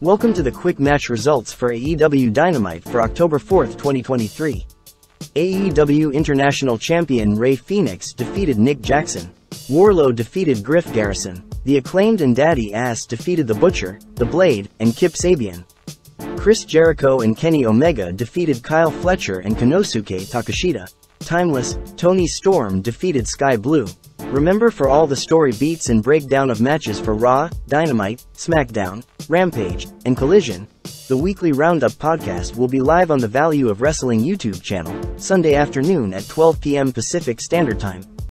Welcome to the quick match results for AEW Dynamite for October 4, 2023. AEW International Champion Rey Fenix defeated Nick Jackson. Wardlow defeated Griff Garrison. The Acclaimed and Daddy Ass defeated The Butcher, The Blade, and Kip Sabian. Chris Jericho and Kenny Omega defeated Kyle Fletcher and Konosuke Takeshita. Timeless, Toni Storm defeated Sky Blue. Remember for all the story beats and breakdown of matches for Raw, Dynamite, SmackDown, Rampage, and Collision, the weekly Roundup podcast will be live on the Value of Wrestling YouTube channel, Sunday afternoon at 12 p.m. Pacific Standard Time.